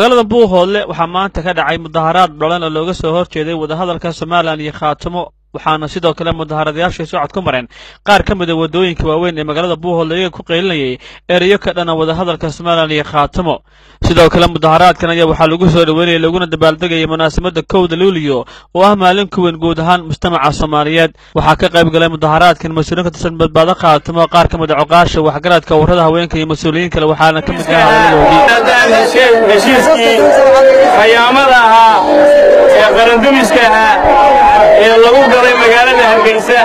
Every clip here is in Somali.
magaalada buuhoodle waxaa maanta ka dhacay mudaharaad balan oo looga soo hor jeeday wadahadalka somalilan iyo khaatimo waxaana sidoo kale mudaharadayaashay socod ku mareen. Qaar ka mida waddooyinka waaweyn ee magaalada buuhoodle iyaga ku qaylinayay erayo ka dhana wadahadalka somalilan iyo khaatimo. Sidoo kale mudaharaadkan ayaa waxaa lagu soo dhoweynayay laguna dabaaldegayay munaasabadda kowda luuliyo oo ah maalin ku weyn guud ahaan mujtamaca soomaaliyeed. Waxaa ka qayb galay mudaharaadkan mas'uuliin ka tirsan badbaado khaatimo qaar ka mid a coqaasha waxgaradka warrada haweenka iyo mas'uuliyiin kale waxaana ka mid ah ee qarandumiska ahaa ee lagu galay magaalada hargeysa.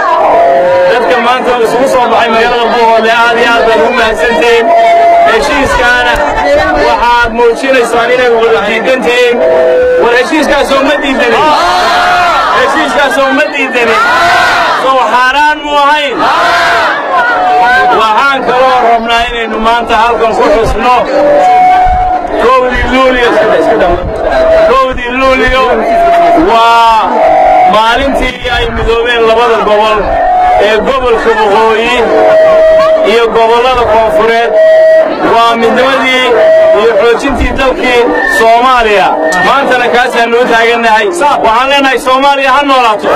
Dadka maanta isugu soo baxay magaalada buuhoodle aad iyo aad baad ugu mahadsantihiin. Heshiiskaana waxaad muujinaysaan inay wada diidantihiin. War heshiiskaasoo ma diidanin. Heshiiskaasoo ma diidanin. Soo xaaraan mu ahayn. Waxaan kaloo rabnaa inaynu maanta halkan ku xusno. Kowdii luuliyo kowdii luuliyo waa maalintii ay midoobeen labada gobol ee gobolka waqooyi iyo gobollada koonfureed. Waa midnimadii iyo xoojintii dalkii soomaaliya. Maantana kaasaannu u taagannahay. Waxaan leenahay soomaaliya ha noolaato.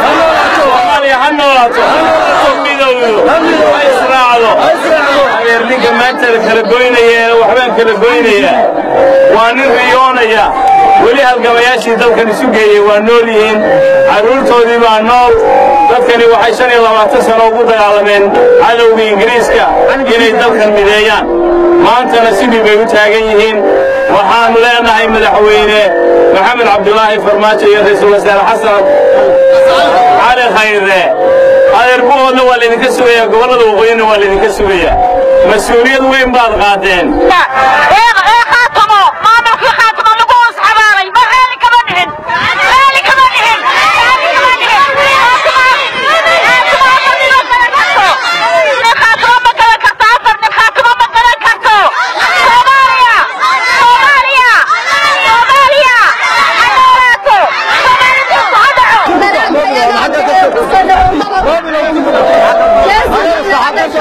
Soomaaliya ha noolaato. Midowdo. Ha maanta la kala goynaya waxbaan kala goynaya waa nin riyoonaya weli halgamayaashii dalkan isu geeyey waa nool yihiin. Carruurtoodii baa nool. Dadkani waxay shan iyo labaatan sano ugu dagaalameen cadowga ingiriiska inay dalkan mideeyaan. Maantana sidii bay u taagan yihiin. Waxaannu leenahay madaxweyne maxamed cabdulaahi farmaajo iyo ra'iisul wasaare xasan. Cali khayre adeer buhoodna waa laydinka sugayaa gobollada waqooyina waa laydinka sugayaa. Mas'uuliyad weyn baad qaadeen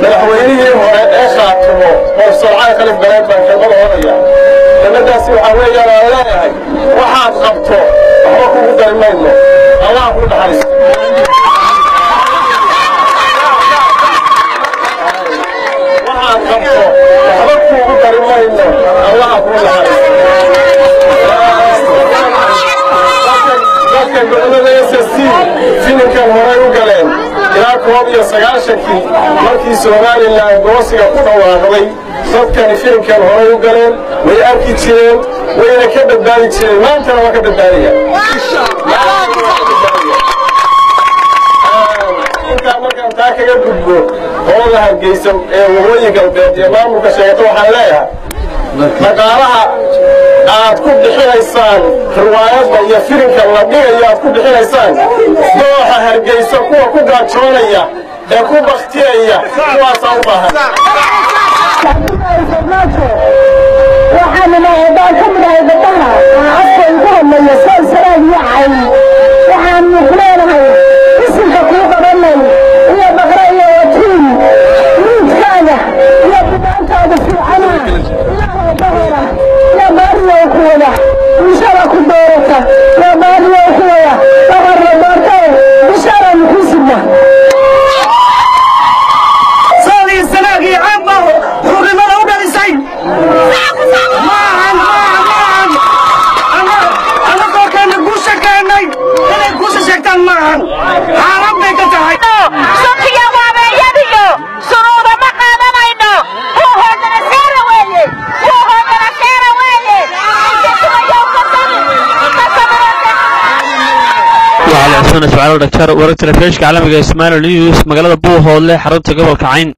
madaxweynihii hore ee khaatimo moofsalcaan khalif galeed baan kelmada odaya kelmadaasi waxaa weeyaan aan leeyahay waxaad qabto waxba kugu dari mayno allah ku dhaxayso waxaad qabto waxba kuugu dari mayno allah ku dhaxayso dadka gobollada ssc filinkan horay u galeen ilaa koob iyo sagaashankii markii somalilan goosiga ku dhawaaqday dadkani filimkan horay u galeen way arki jireen wayna ka badbaadi jireen. Maantana waa ka badbaadaya. Intaa markaan taa kaga gudbo qolada hargeysa ee waqooyi galbeed iyo maamulka sheegata waxaan leeyahay dhaqaalaha aad ku bixinaysaan riwaayadda iyo filimka la dhigayo aad ku bixinaysaan dooxa hargeysa kuwa ku gaajoonaya ee ku baktiyaya kuwaasaa u baahan waxaana baan ka mid ahay gabdhaha afka ugu hadlaya soolsalaad iyo cayn sano socdaal dhakhaar wareegtay feeshka caalamiga Ismaaciil Yunus magaalada Buuhoodle xarunta gobolka Cayn